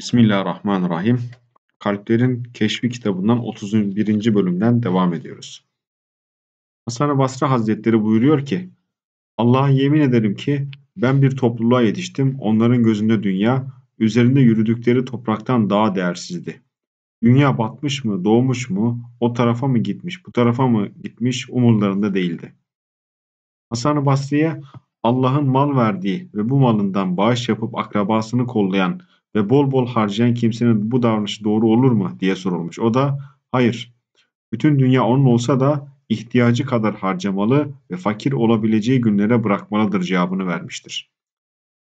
Bismillahirrahmanirrahim. Kalplerin Keşfi kitabından 31. bölümden devam ediyoruz. Hasan-ı Basri Hazretleri buyuruyor ki, Allah'a yemin ederim ki ben bir topluluğa yetiştim, onların gözünde dünya, üzerinde yürüdükleri topraktan daha değersizdi. Dünya batmış mı, doğmuş mu, o tarafa mı gitmiş, bu tarafa mı gitmiş umurlarında değildi. Hasan-ı Basri'ye Allah'ın mal verdiği ve bu malından bağış yapıp akrabasını kollayan ve bol bol harcayan kimsenin bu davranışı doğru olur mu diye sorulmuş. O da hayır. Bütün dünya onun olsa da ihtiyacı kadar harcamalı ve fakir olabileceği günlere bırakmalıdır cevabını vermiştir.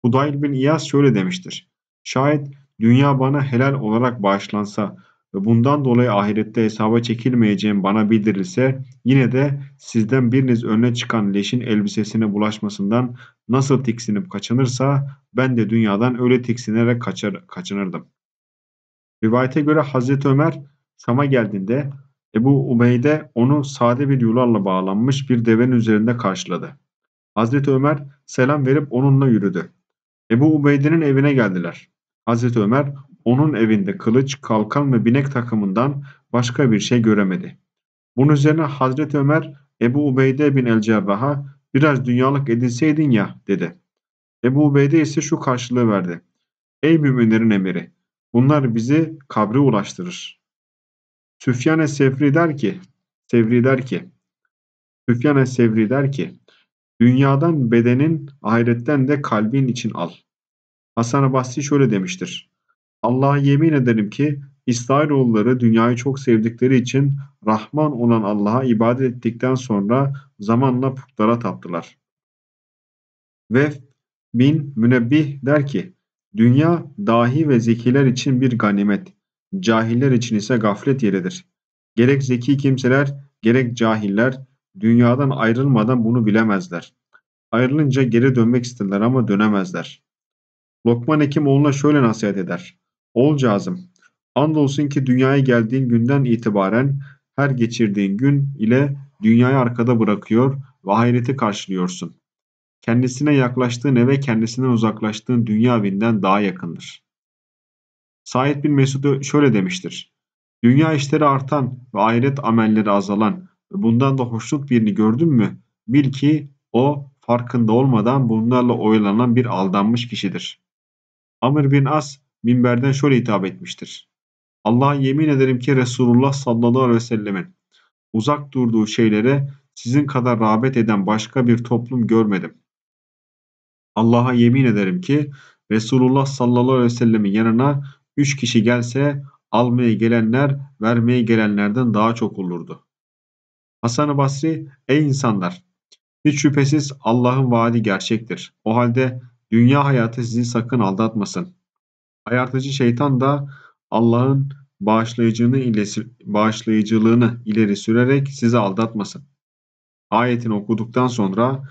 Hudayl bin İyaz şöyle demiştir. Şayet dünya bana helal olarak bağışlansa ve bundan dolayı ahirette hesaba çekilmeyeceğim bana bildirilse yine de sizden biriniz önüne çıkan leşin elbisesine bulaşmasından nasıl tiksinip kaçınırsa ben de dünyadan öyle tiksinerek kaçar, kaçınırdım. Rivayete göre Hazreti Ömer Şam'a geldiğinde Ebu Ubeyde onu sade bir yularla bağlanmış bir devenin üzerinde karşıladı. Hazreti Ömer selam verip onunla yürüdü. Ebu Ubeyde'nin evine geldiler. Hazreti Ömer onun evinde kılıç, kalkan ve binek takımından başka bir şey göremedi. Bunun üzerine Hazreti Ömer Ebu Ubeyde bin el-Cerrah'a biraz dünyalık edinseydin ya dedi. Ebu Ubeyde ise şu karşılığı verdi. Ey müminlerin emiri bunlar bizi kabre ulaştırır. Süfyan Sevri der ki Sevri der ki Süfyan Sevri der ki Dünyadan bedenin, ahiretten de kalbin için al. Hasan-ı Basri şöyle demiştir. Allah'a yemin ederim ki İsrailoğulları dünyayı çok sevdikleri için Rahman olan Allah'a ibadet ettikten sonra zamanla putlara taptılar. Ve bin Münebbih der ki, dünya dahi ve zekiler için bir ganimet, cahiller için ise gaflet yeridir. Gerek zeki kimseler, gerek cahiller dünyadan ayrılmadan bunu bilemezler. Ayrılınca geri dönmek isterler ama dönemezler. Lokman Hekimoğlu'na şöyle nasihat eder. Oğulcağızım, andolsun ki dünyaya geldiğin günden itibaren her geçirdiğin gün ile dünyayı arkada bırakıyor ve ahireti karşılıyorsun. Kendisine yaklaştığın eve kendisinden uzaklaştığın dünya evinden daha yakındır. Said bin Mesud şöyle demiştir. Dünya işleri artan ve ahiret amelleri azalan ve bundan da hoşnut birini gördün mü? Bil ki o farkında olmadan bunlarla oyalanan bir aldanmış kişidir. Amr bin As minberden şöyle hitap etmiştir. Allah'a yemin ederim ki Resulullah sallallahu aleyhi ve sellemin uzak durduğu şeylere sizin kadar rağbet eden başka bir toplum görmedim. Allah'a yemin ederim ki Resulullah sallallahu aleyhi ve sellemin yanına üç kişi gelse almaya gelenler vermeye gelenlerden daha çok olurdu. Hasan-ı Basri, ey insanlar! Hiç şüphesiz Allah'ın vaadi gerçektir. O halde dünya hayatı sizi sakın aldatmasın. Ayartıcı şeytan da Allah'ın bağışlayıcılığını ileri, bağışlayıcılığını ileri sürerek sizi aldatmasın. Ayetini okuduktan sonra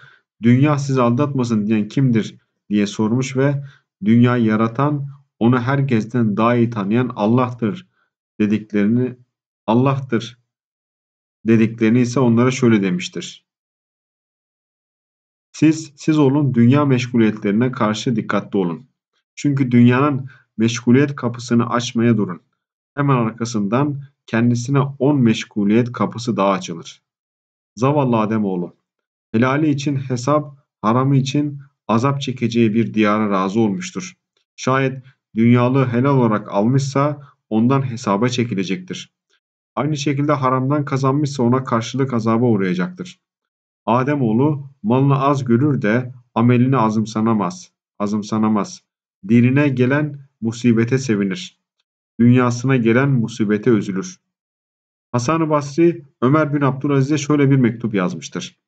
dünya sizi aldatmasın diyen kimdir diye sormuş ve dünyayı yaratan onu herkesten daha iyi tanıyan Allah'tır dediklerini Allah'tır dediklerini ise onlara şöyle demiştir. Siz siz olun dünya meşguliyetlerine karşı dikkatli olun. Çünkü dünyanın meşguliyet kapısını açmaya durun. Hemen arkasından kendisine on meşguliyet kapısı daha açılır. Zavallı Ademoğlu, helali için hesap, haramı için azap çekeceği bir diyara razı olmuştur. Şayet dünyalı helal olarak almışsa ondan hesaba çekilecektir. Aynı şekilde haramdan kazanmışsa ona karşılık azaba uğrayacaktır. Ademoğlu malını az görür de amelini azımsanamaz. Azımsanamaz. Dinine gelen musibete sevinir. Dünyasına gelen musibete üzülür. Hasan-ı Basri Ömer bin Abdülaziz'e şöyle bir mektup yazmıştır.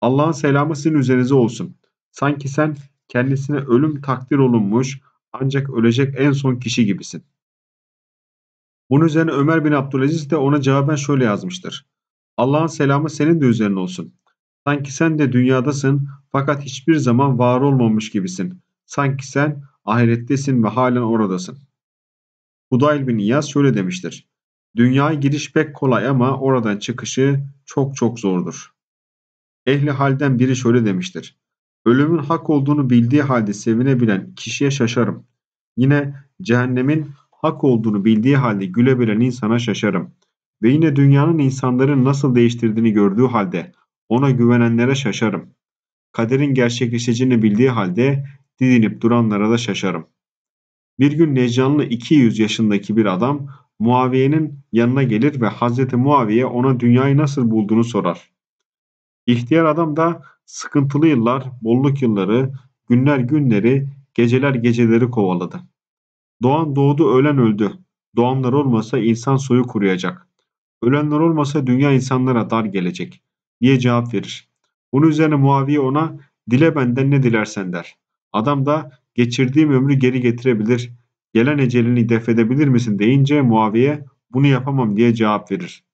Allah'ın selamı sizin üzerinize olsun. Sanki sen kendisine ölüm takdir olunmuş ancak ölecek en son kişi gibisin. Bunun üzerine Ömer bin Abdülaziz de ona cevaben şöyle yazmıştır. Allah'ın selamı senin de üzerine olsun. Sanki sen de dünyadasın fakat hiçbir zaman var olmamış gibisin. Sanki sen ahirettesin ve halen oradasın. Hudayl bin İyaz şöyle demiştir. Dünyaya giriş pek kolay ama oradan çıkışı çok çok zordur. Ehli halden biri şöyle demiştir. Ölümün hak olduğunu bildiği halde sevinebilen kişiye şaşarım. Yine cehennemin hak olduğunu bildiği halde gülebilen insana şaşarım. Ve yine dünyanın insanların nasıl değiştirdiğini gördüğü halde ona güvenenlere şaşarım. Kaderin gerçekleşeceğini bildiği halde didinip duranlara da şaşarım. Bir gün Neccanlı 200 yaşındaki bir adam Muaviye'nin yanına gelir ve Hazreti Muaviye ona dünyayı nasıl bulduğunu sorar. İhtiyar adam da sıkıntılı yıllar, bolluk yılları, günler günleri, geceler geceleri kovaladı. Doğan doğdu, ölen öldü. Doğanlar olmasa insan soyu kuruyacak. Ölenler olmasa dünya insanlara dar gelecek diye cevap verir. Bunun üzerine Muaviye ona dile benden ne dilersen der. Adam da geçirdiğim ömrü geri getirebilir, gelen ecelini defedebilir misin deyince Muaviye bunu yapamam diye cevap verir.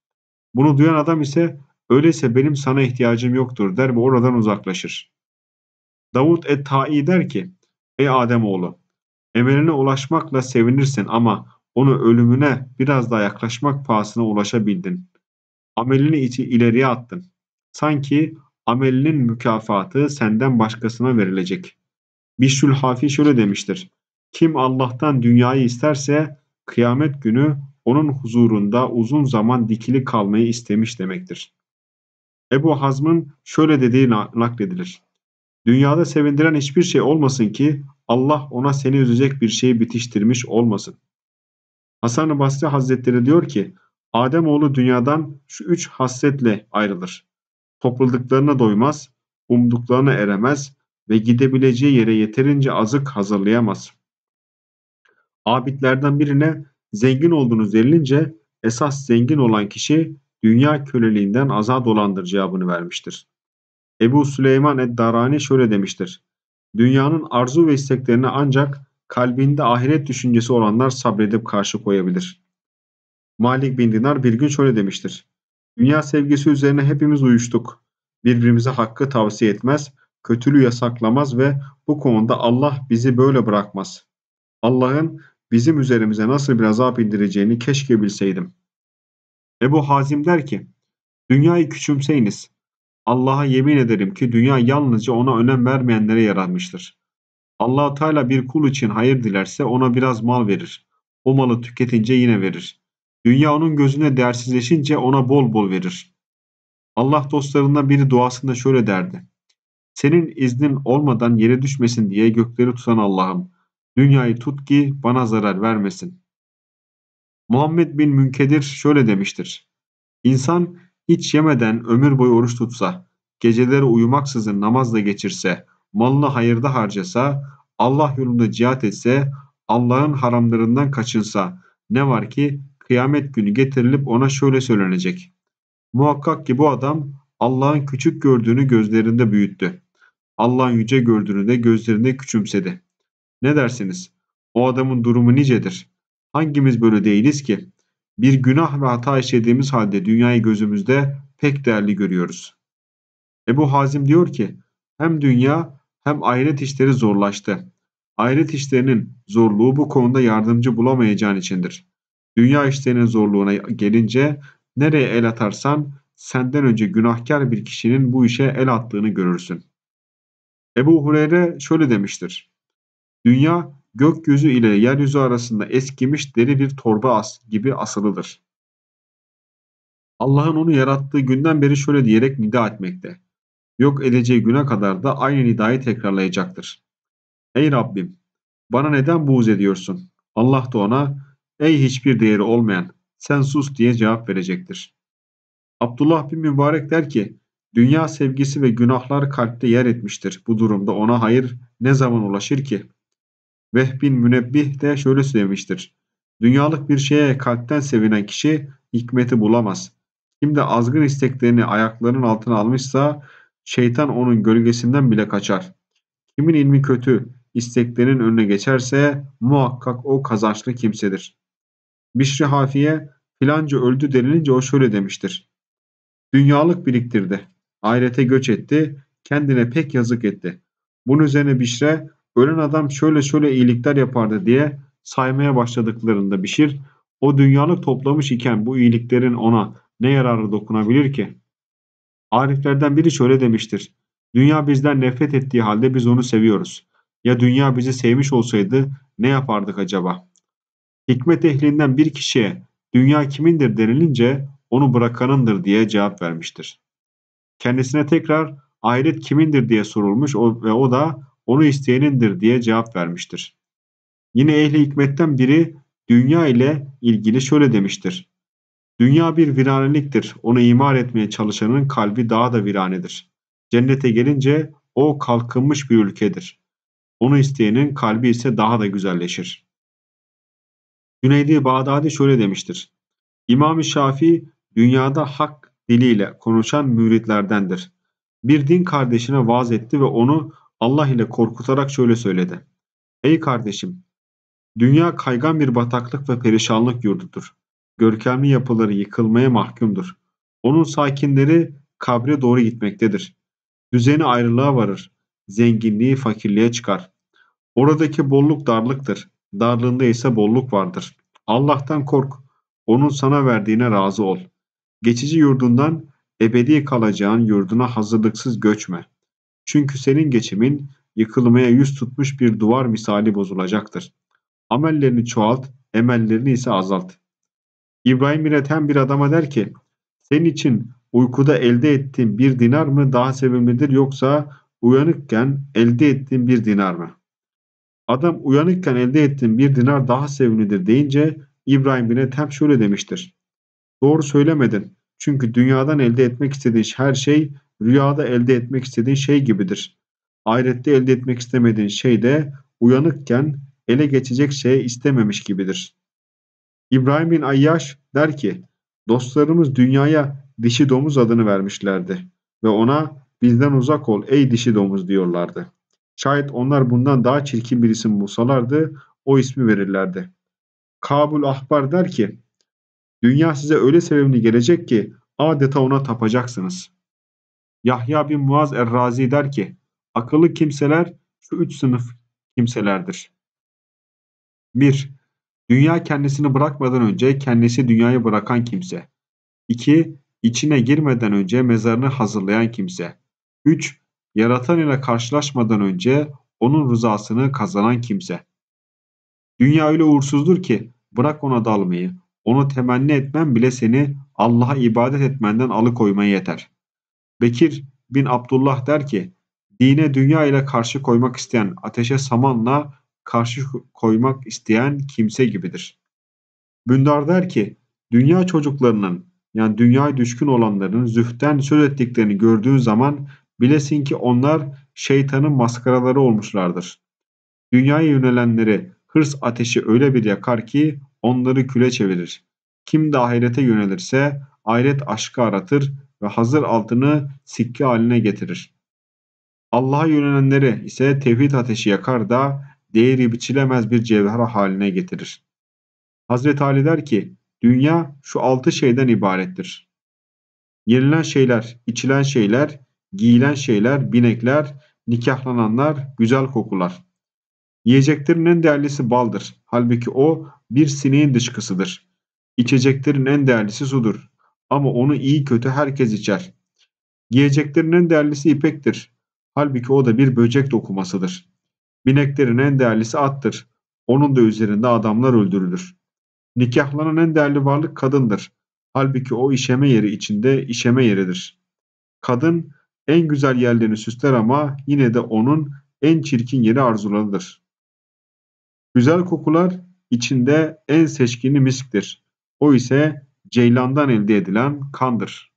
Bunu duyan adam ise öyleyse benim sana ihtiyacım yoktur der ve oradan uzaklaşır. Davut et-Ta'i der ki Ey Ademoğlu emeline ulaşmakla sevinirsin ama onu ölümüne biraz daha yaklaşmak pahasına ulaşabildin. Amelini içi ileriye attın. Sanki amelinin mükafatı senden başkasına verilecek. Bişrül Hafi şöyle demiştir. Kim Allah'tan dünyayı isterse kıyamet günü onun huzurunda uzun zaman dikili kalmayı istemiş demektir. Ebu Hazm'ın şöyle dediği nakledilir. Dünyada sevindiren hiçbir şey olmasın ki Allah ona seni üzecek bir şeyi bitiştirmiş olmasın. Hasan-ı Basri Hazretleri diyor ki Adem oğlu dünyadan şu üç hasretle ayrılır. Topladıklarına doymaz, umduklarına eremez ve gidebileceği yere yeterince azık hazırlayamaz. Abidlerden birine zengin olduğunuz denilince esas zengin olan kişi dünya köleliğinden azat olandır cevabını vermiştir. Ebu Süleyman Ed-Darani şöyle demiştir. Dünyanın arzu ve isteklerine ancak kalbinde ahiret düşüncesi olanlar sabredip karşı koyabilir. Malik bin Dinar bir gün şöyle demiştir. Dünya sevgisi üzerine hepimiz uyuştuk. Birbirimize hakkı tavsiye etmez, kötülüğü yasaklamaz ve bu konuda Allah bizi böyle bırakmaz. Allah'ın bizim üzerimize nasıl bir azap indireceğini keşke bilseydim. Ebu Hazim der ki, Dünyayı küçümseyiniz. Allah'a yemin ederim ki dünya yalnızca ona önem vermeyenlere yaratmıştır. allah Teala bir kul için hayır dilerse ona biraz mal verir. O malı tüketince yine verir. Dünya onun gözüne değersizleşince ona bol bol verir. Allah dostlarından biri duasında şöyle derdi. Senin iznin olmadan yere düşmesin diye gökleri tutan Allah'ım, dünyayı tut ki bana zarar vermesin. Muhammed bin Münkedir şöyle demiştir. İnsan hiç yemeden ömür boyu oruç tutsa, geceleri uyumaksızın namazla geçirse, malını hayırda harcasa, Allah yolunda cihat etse, Allah'ın haramlarından kaçınsa, ne var ki kıyamet günü getirilip ona şöyle söylenecek. Muhakkak ki bu adam Allah'ın küçük gördüğünü gözlerinde büyüttü. Allah'ın yüce gördüğünü de gözlerinde küçümsedi. Ne dersiniz? O adamın durumu nicedir? Hangimiz böyle değiliz ki? Bir günah ve hata işlediğimiz halde dünyayı gözümüzde pek değerli görüyoruz. Ebu Hazim diyor ki, hem dünya hem ahiret işleri zorlaştı. Ahiret işlerinin zorluğu bu konuda yardımcı bulamayacağın içindir. Dünya işlerinin zorluğuna gelince nereye el atarsan senden önce günahkar bir kişinin bu işe el attığını görürsün. Ebu Hureyre şöyle demiştir. Dünya gökyüzü ile yeryüzü arasında eskimiş deri bir torba as gibi asılıdır. Allah'ın onu yarattığı günden beri şöyle diyerek nida etmekte. Yok edeceği güne kadar da aynı nidayı tekrarlayacaktır. Ey Rabbim! Bana neden buğz ediyorsun? Allah da ona, ey hiçbir değeri olmayan, sen sus diye cevap verecektir. Abdullah bin Mübarek der ki, dünya sevgisi ve günahlar kalpte yer etmiştir. Bu durumda ona hayır ne zaman ulaşır ki? Vehbin Münebbih de şöyle söylemiştir. Dünyalık bir şeye kalpten sevinen kişi hikmeti bulamaz. Kim de azgın isteklerini ayaklarının altına almışsa şeytan onun gölgesinden bile kaçar. Kimin ilmi kötü, isteklerinin önüne geçerse muhakkak o kazançlı kimsedir. Bişri Hafiye filanca öldü denilince o şöyle demiştir. Dünyalık biriktirdi. Ahirete göç etti. Kendine pek yazık etti. Bunun üzerine Bişre ölen adam şöyle şöyle iyilikler yapardı diye saymaya başladıklarında Bişir o dünyalık toplamış iken bu iyiliklerin ona ne yararı dokunabilir ki? Ariflerden biri şöyle demiştir. Dünya bizden nefret ettiği halde biz onu seviyoruz. Ya dünya bizi sevmiş olsaydı ne yapardık acaba? Hikmet ehlinden bir kişiye dünya kimindir denilince onu bırakanındır diye cevap vermiştir. Kendisine tekrar ahiret kimindir diye sorulmuş ve o da onu isteyenindir diye cevap vermiştir. Yine ehli hikmetten biri dünya ile ilgili şöyle demiştir. Dünya bir viraneliktir. Onu imar etmeye çalışanın kalbi daha da viranedir. Cennete gelince o kalkınmış bir ülkedir. Onu isteyenin kalbi ise daha da güzelleşir. Cüneydi Bağdadi şöyle demiştir. İmam-ı Şafii dünyada hak diliyle konuşan müritlerdendir. Bir din kardeşine vaaz etti ve onu Allah ile korkutarak şöyle söyledi. Ey kardeşim! Dünya kaygan bir bataklık ve perişanlık yurdudur. Görkemli yapıları yıkılmaya mahkumdur. Onun sakinleri kabre doğru gitmektedir. Düzeni ayrılığa varır. Zenginliği fakirliğe çıkar. Oradaki bolluk darlıktır. Darlığında ise bolluk vardır. Allah'tan kork. Onun sana verdiğine razı ol. Geçici yurdundan ebedi kalacağın yurduna hazırlıksız göçme. Çünkü senin geçimin yıkılmaya yüz tutmuş bir duvar misali bozulacaktır. Amellerini çoğalt, emellerini ise azalt. İbrahim bin Ethem bir adama der ki, senin için uykuda elde ettiğin bir dinar mı daha sevimlidir yoksa uyanıkken elde ettiğin bir dinar mı? Adam uyanıkken elde ettiğin bir dinar daha sevimlidir deyince İbrahim bin Ethem şöyle demiştir. Doğru söylemedin. Çünkü dünyadan elde etmek istediğin her şey rüyada elde etmek istediğin şey gibidir. Ahirette elde etmek istemediğin şey de uyanıkken ele geçecek şey istememiş gibidir. İbrahim bin Ayyaş der ki, dostlarımız dünyaya dişi domuz adını vermişlerdi ve ona bizden uzak ol ey dişi domuz diyorlardı. Şayet onlar bundan daha çirkin bir isim bulsalardı o ismi verirlerdi. Kabul Ahbar der ki, dünya size öyle sevimli gelecek ki adeta ona tapacaksınız. Yahya bin Muaz Errazi der ki, akıllı kimseler şu üç sınıf kimselerdir. 1. Dünya kendisini bırakmadan önce kendisi dünyayı bırakan kimse. 2. İçine girmeden önce mezarını hazırlayan kimse. 3. Yaratan ile karşılaşmadan önce onun rızasını kazanan kimse. Dünya öyle uğursuzdur ki bırak ona dalmayı, onu temenni etmen bile seni Allah'a ibadet etmenden alıkoymaya yeter. Bekir bin Abdullah der ki, dine dünya ile karşı koymak isteyen ateşe samanla karşı koymak isteyen kimse gibidir. Bündar der ki, dünya çocuklarının yani dünyaya düşkün olanların zühten söz ettiklerini gördüğün zaman bilesin ki onlar şeytanın maskaraları olmuşlardır. Dünyaya yönelenleri hırs ateşi öyle bir yakar ki onları küle çevirir. Kim de ahirete yönelirse ahiret aşkı aratır ve hazır altını sikke haline getirir. Allah'a yönelenleri ise tevhid ateşi yakar da değeri biçilemez bir cevher haline getirir. Hazreti Ali der ki, dünya şu altı şeyden ibarettir. Yenilen şeyler, içilen şeyler, giyilen şeyler, binekler, nikahlananlar, güzel kokular. Yiyeceklerin en değerlisi baldır. Halbuki o bir sineğin dışkısıdır. İçeceklerin en değerlisi sudur. Ama onu iyi kötü herkes içer. Giyeceklerin en değerlisi ipektir. Halbuki o da bir böcek dokumasıdır. Bineklerin en değerlisi attır. Onun da üzerinde adamlar öldürülür. Nikahlanan en değerli varlık kadındır. Halbuki o işeme yeri içinde işeme yeridir. Kadın en güzel yerlerini süsler ama yine de onun en çirkin yeri arzulanır. Güzel kokular içinde en seçkini misktir. O ise ceylandan elde edilen kandır.